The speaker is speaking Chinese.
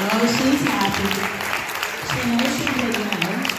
然后，谢下谢谢，是你们的性别，你们。